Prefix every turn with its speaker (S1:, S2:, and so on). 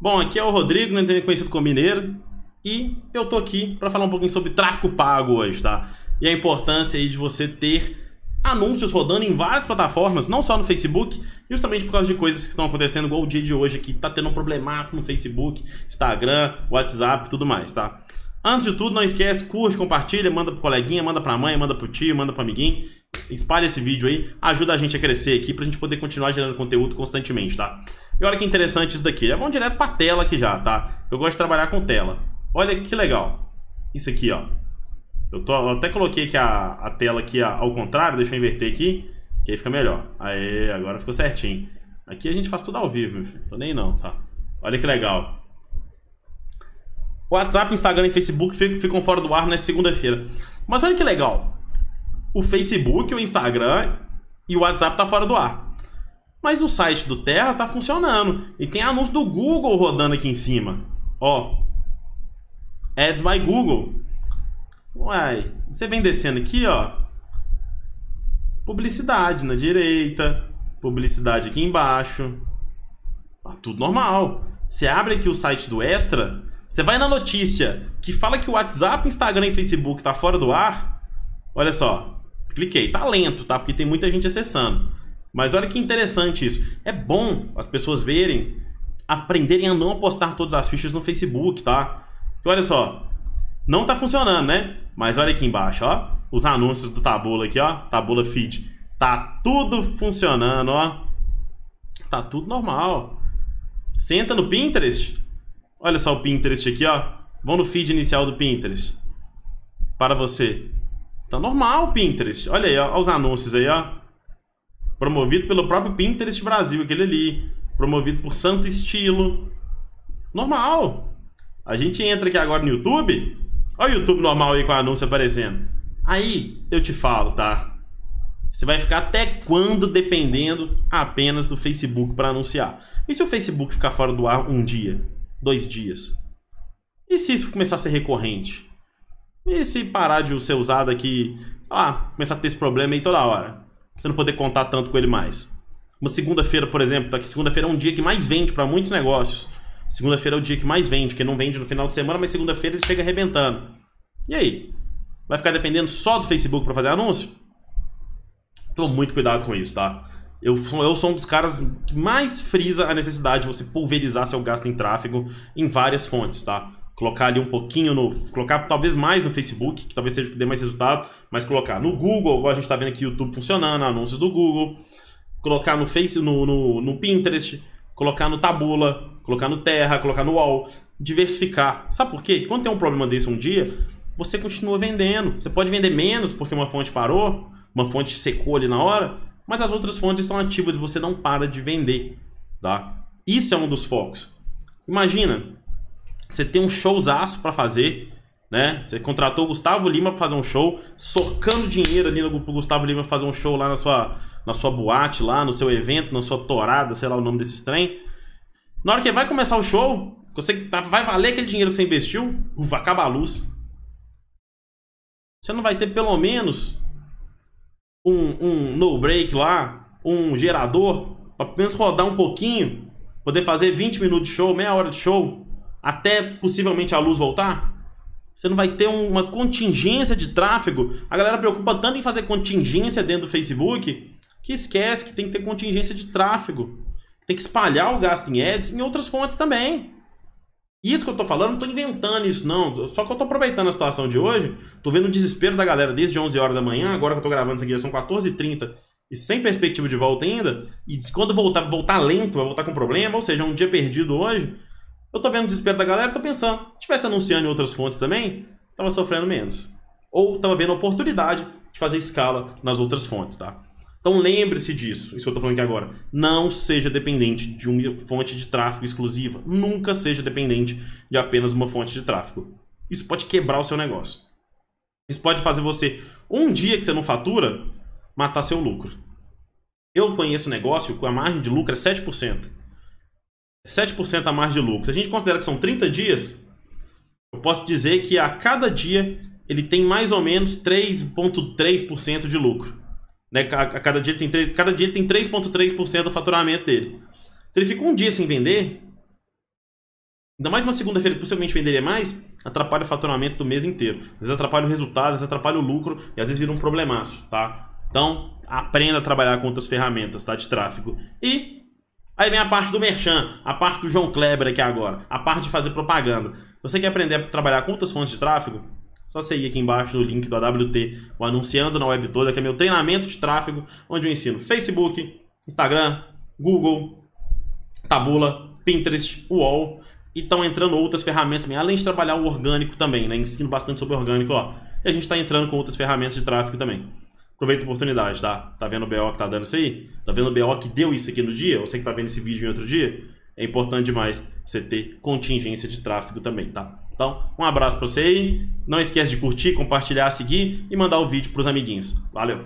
S1: Bom, aqui é o Rodrigo, né, conhecido como Mineiro, e eu tô aqui para falar um pouquinho sobre tráfego pago hoje, tá? E a importância aí de você ter anúncios rodando em várias plataformas, não só no Facebook, justamente por causa de coisas que estão acontecendo, igual o dia de hoje aqui, tá tendo um problemaço no Facebook, Instagram, WhatsApp e tudo mais, tá? Antes de tudo, não esquece, curte, compartilha, manda pro coleguinha, manda pra mãe, manda pro tio, manda pro amiguinho. Espalha esse vídeo aí, ajuda a gente a crescer aqui pra gente poder continuar gerando conteúdo constantemente, tá? E olha que interessante isso daqui. Vamos direto pra tela aqui já, tá? Eu gosto de trabalhar com tela. Olha que legal. Isso aqui, ó. Eu, tô, eu até coloquei aqui a, a tela aqui ao contrário, deixa eu inverter aqui, que aí fica melhor. Aê, agora ficou certinho. Aqui a gente faz tudo ao vivo, meu filho. Tô nem não, tá? Olha que legal. WhatsApp, Instagram e Facebook ficam fora do ar na segunda-feira. Mas olha que legal. O Facebook, o Instagram e o WhatsApp tá fora do ar. Mas o site do Terra tá funcionando. E tem anúncio do Google rodando aqui em cima. Ó. Ads by Google. Uai. Você vem descendo aqui, ó. Publicidade na direita. Publicidade aqui embaixo. Tá tudo normal. Você abre aqui o site do Extra você vai na notícia que fala que o WhatsApp, Instagram e Facebook tá fora do ar. Olha só. Cliquei. Tá lento, tá? Porque tem muita gente acessando. Mas olha que interessante isso. É bom as pessoas verem, aprenderem a não postar todas as fichas no Facebook, tá? Porque olha só. Não tá funcionando, né? Mas olha aqui embaixo, ó. Os anúncios do Tabula aqui, ó. Tabula Feed. Tá tudo funcionando, ó. Tá tudo normal. Entra no Pinterest, Olha só o Pinterest aqui, ó. Vão no feed inicial do Pinterest. Para você. Tá normal o Pinterest. Olha aí, ó, os anúncios aí, ó. Promovido pelo próprio Pinterest Brasil, aquele ali. Promovido por Santo Estilo. Normal. A gente entra aqui agora no YouTube. Olha o YouTube normal aí com o anúncio aparecendo. Aí eu te falo, tá? Você vai ficar até quando dependendo apenas do Facebook para anunciar? E se o Facebook ficar fora do ar um dia? Dois dias? E se isso começar a ser recorrente? E se parar de ser usado aqui, ah, começar a ter esse problema aí toda hora? Você não poder contar tanto com ele mais. Uma segunda-feira, por exemplo, tá aqui segunda-feira é um dia que mais vende para muitos negócios. Segunda-feira é o dia que mais vende, que não vende no final de semana, mas segunda-feira ele chega arrebentando. E aí? Vai ficar dependendo só do Facebook para fazer anúncio? Toma muito cuidado com isso, tá? Eu, eu sou um dos caras que mais frisa a necessidade de você pulverizar seu gasto em tráfego em várias fontes, tá? Colocar ali um pouquinho no. Colocar talvez mais no Facebook, que talvez seja o que dê mais resultado, mas colocar no Google, a gente está vendo aqui o YouTube funcionando, anúncios do Google. Colocar no Face, no, no, no Pinterest, colocar no Tabula, colocar no Terra, colocar no Wall. Diversificar. Sabe por quê? Quando tem um problema desse um dia, você continua vendendo. Você pode vender menos porque uma fonte parou, uma fonte secou ali na hora, mas as outras fontes estão ativas e você não para de vender, tá? Isso é um dos focos. Imagina, você tem um showzaço para fazer, né? Você contratou o Gustavo Lima para fazer um show, socando dinheiro ali no Gustavo Lima fazer um show lá na sua, na sua boate, lá no seu evento, na sua torada, sei lá o nome desses trem. Na hora que vai começar o show, você tá, vai valer aquele dinheiro que você investiu, vai acabar a luz. Você não vai ter pelo menos um, um no break lá, um gerador, para apenas rodar um pouquinho, poder fazer 20 minutos de show, meia hora de show, até possivelmente a luz voltar? Você não vai ter uma contingência de tráfego. A galera preocupa tanto em fazer contingência dentro do Facebook que esquece que tem que ter contingência de tráfego. Tem que espalhar o gasto em ads em outras fontes também. Isso que eu tô falando, não tô inventando isso, não. Só que eu tô aproveitando a situação de hoje, tô vendo o desespero da galera desde 11 horas da manhã, agora que eu tô gravando isso aqui, são 14h30, e sem perspectiva de volta ainda, e quando voltar, voltar lento, vai voltar com problema, ou seja, um dia perdido hoje, eu tô vendo o desespero da galera, tô pensando, se tivesse anunciando em outras fontes também, tava sofrendo menos. Ou tava vendo a oportunidade de fazer escala nas outras fontes, tá? Então lembre-se disso, isso que eu estou falando aqui agora. Não seja dependente de uma fonte de tráfego exclusiva. Nunca seja dependente de apenas uma fonte de tráfego. Isso pode quebrar o seu negócio. Isso pode fazer você, um dia que você não fatura, matar seu lucro. Eu conheço negócio com a margem de lucro é 7%. 7% a margem de lucro. Se a gente considera que são 30 dias, eu posso dizer que a cada dia ele tem mais ou menos 3,3% de lucro. Né? A, cada dia ele tem, cada dia ele tem 3,3% do faturamento dele. Se ele fica um dia sem vender, Ainda mais uma segunda-feira que possivelmente venderia mais, atrapalha o faturamento do mês inteiro. Às vezes atrapalha o resultado, às vezes atrapalha o lucro e às vezes vira um problemaço, tá? Então, aprenda a trabalhar com outras ferramentas, tá? De tráfego. E aí vem a parte do merchan, a parte do João Kleber aqui agora, a parte de fazer propaganda. Você quer aprender a trabalhar com outras fontes de tráfego? Só você ir aqui embaixo no link do AWT, o Anunciando na Web Toda, que é meu treinamento de tráfego, onde eu ensino Facebook, Instagram, Google, Tabula, Pinterest, UOL e estão entrando outras ferramentas também, além de trabalhar o orgânico também, né? Ensino bastante sobre orgânico lá. E a gente está entrando com outras ferramentas de tráfego também. Aproveita a oportunidade, tá? Tá vendo o BO que tá dando isso aí? Tá vendo o BO que deu isso aqui no dia? Você que tá vendo esse vídeo em outro dia? É importante demais você ter contingência de tráfego também, tá? Então, um abraço para você aí. Não esquece de curtir, compartilhar, seguir e mandar o vídeo para os amiguinhos. Valeu!